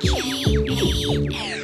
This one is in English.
K-A-L.